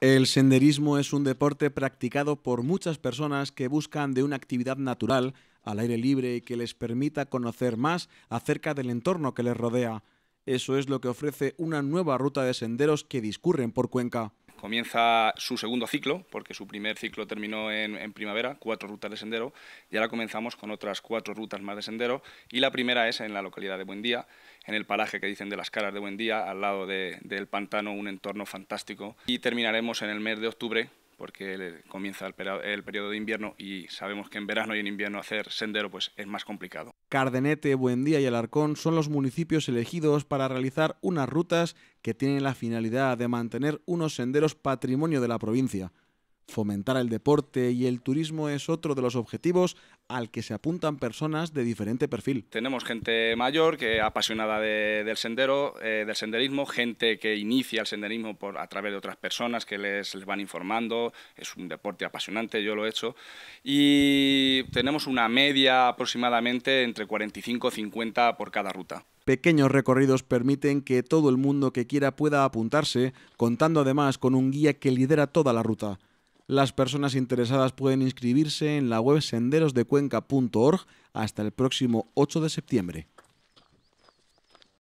El senderismo es un deporte practicado por muchas personas que buscan de una actividad natural, al aire libre y que les permita conocer más acerca del entorno que les rodea. Eso es lo que ofrece una nueva ruta de senderos que discurren por Cuenca. Comienza su segundo ciclo, porque su primer ciclo terminó en, primavera, cuatro rutas de sendero, y ahora comenzamos con otras cuatro rutas más de sendero, y la primera es en la localidad de Buendía, en el paraje que dicen de las caras de Buendía, al lado del pantano, un entorno fantástico, y terminaremos en el mes de octubre porque comienza el, periodo de invierno y sabemos que en verano y en invierno hacer sendero pues es más complicado. Cardenete, Buendía y Alarcón son los municipios elegidos para realizar unas rutas que tienen la finalidad de mantener unos senderos patrimonio de la provincia. Fomentar el deporte y el turismo es otro de los objetivos al que se apuntan personas de diferente perfil. Tenemos gente mayor que apasionada del sendero, eh, del senderismo, gente que inicia el senderismo por, a través de otras personas que les, les van informando. Es un deporte apasionante, yo lo he hecho. Y tenemos una media aproximadamente entre 45 y 50 por cada ruta. Pequeños recorridos permiten que todo el mundo que quiera pueda apuntarse, contando además con un guía que lidera toda la ruta. Las personas interesadas pueden inscribirse en la web senderosdecuenca.org hasta el próximo 8 de septiembre.